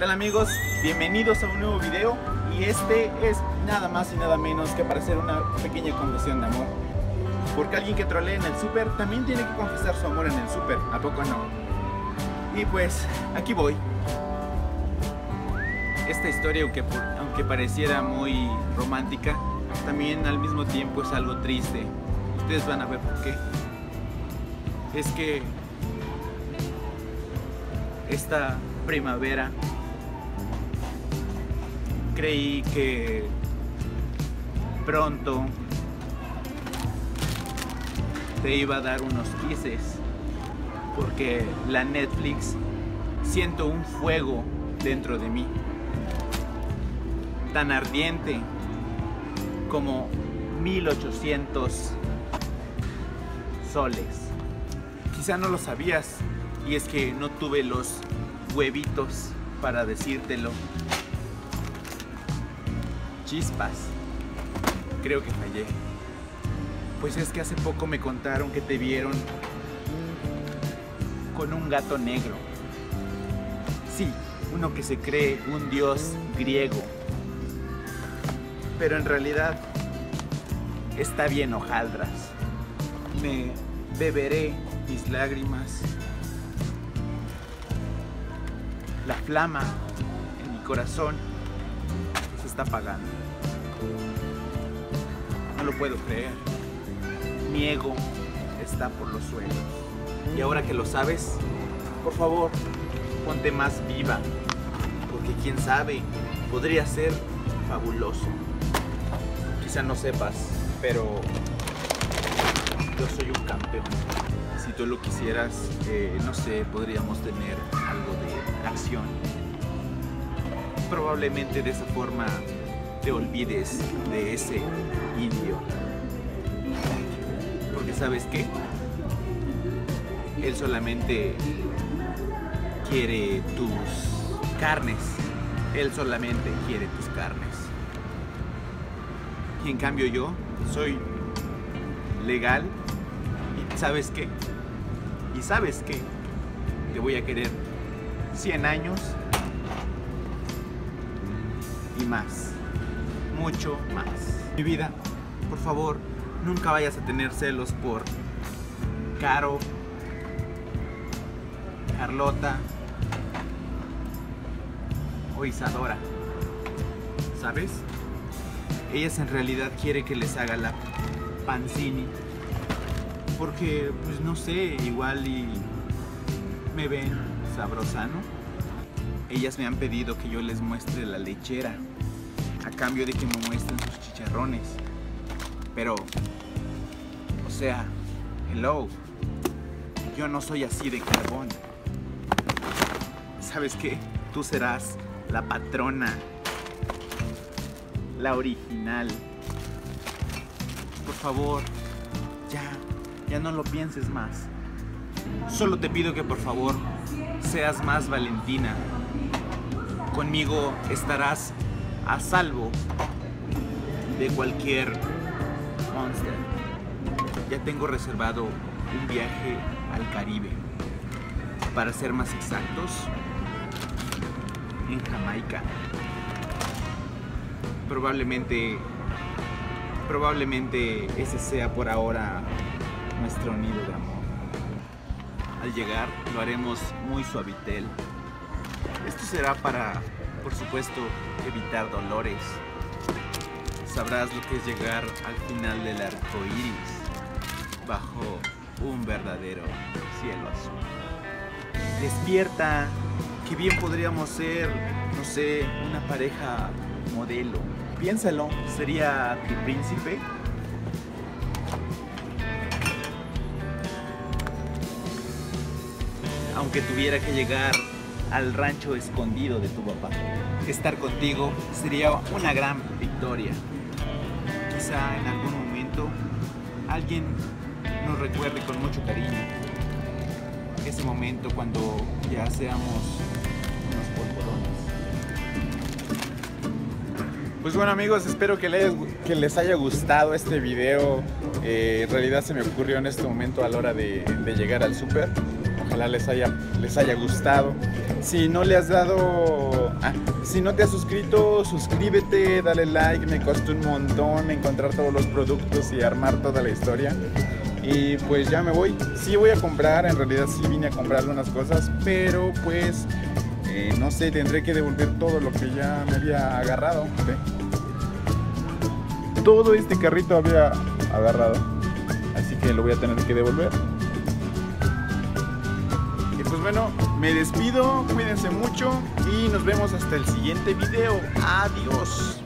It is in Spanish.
tal amigos? Bienvenidos a un nuevo video y este es nada más y nada menos que para hacer una pequeña confesión de amor. Porque alguien que trolee en el súper también tiene que confesar su amor en el súper, ¿a poco no? Y pues aquí voy. Esta historia, aunque, aunque pareciera muy romántica, también al mismo tiempo es algo triste. Ustedes van a ver por qué. Es que esta primavera creí que pronto te iba a dar unos kisses porque la Netflix siento un fuego dentro de mí tan ardiente como 1800 soles. Quizá no lo sabías y es que no tuve los huevitos para decírtelo chispas. Creo que fallé. Pues es que hace poco me contaron que te vieron con un gato negro. Sí, uno que se cree un dios griego. Pero en realidad está bien hojaldras. Me beberé mis lágrimas. La flama en mi corazón está apagando. No lo puedo creer. Mi ego está por los suelos. Y ahora que lo sabes, por favor, ponte más viva. Porque quién sabe, podría ser fabuloso. Quizá no sepas, pero yo soy un campeón. Si tú lo quisieras, eh, no sé, podríamos tener algo de acción. Probablemente de esa forma te olvides de ese indio. Porque sabes qué? Él solamente quiere tus carnes. Él solamente quiere tus carnes. Y en cambio yo soy legal. ¿Y sabes qué? ¿Y sabes qué? Te voy a querer 100 años y más mucho más. Mi vida, por favor, nunca vayas a tener celos por Caro, Carlota o Isadora. ¿Sabes? Ellas en realidad quiere que les haga la pancini. Porque, pues no sé, igual y me ven sabrosano. Ellas me han pedido que yo les muestre la lechera a cambio de que me muestren sus chicharrones. Pero, o sea, hello, yo no soy así de carbón. ¿Sabes qué? Tú serás la patrona, la original. Por favor, ya, ya no lo pienses más. Solo te pido que por favor seas más Valentina. Conmigo estarás a salvo de cualquier monster. Ya tengo reservado un viaje al Caribe. Para ser más exactos, en Jamaica. Probablemente, probablemente ese sea por ahora nuestro nido de amor. Al llegar lo haremos muy suavitel. Esto será para por supuesto, evitar dolores. Sabrás lo que es llegar al final del arco iris bajo un verdadero cielo azul. Despierta, que bien podríamos ser, no sé, una pareja modelo. Piénsalo, ¿sería tu príncipe? Aunque tuviera que llegar al rancho escondido de tu papá. Estar contigo sería una gran victoria. Quizá en algún momento alguien nos recuerde con mucho cariño ese momento cuando ya seamos unos polvorones. Pues bueno amigos, espero que les, que les haya gustado este video. Eh, en realidad se me ocurrió en este momento a la hora de, de llegar al súper. Les haya, les haya gustado. Si no le has dado, ah, si no te has suscrito, suscríbete, dale like, me costó un montón encontrar todos los productos y armar toda la historia. Y pues ya me voy. Sí voy a comprar, en realidad sí vine a comprar algunas cosas, pero pues eh, no sé, tendré que devolver todo lo que ya me había agarrado. Todo este carrito había agarrado, así que lo voy a tener que devolver. Pues bueno, me despido, cuídense mucho y nos vemos hasta el siguiente video. Adiós.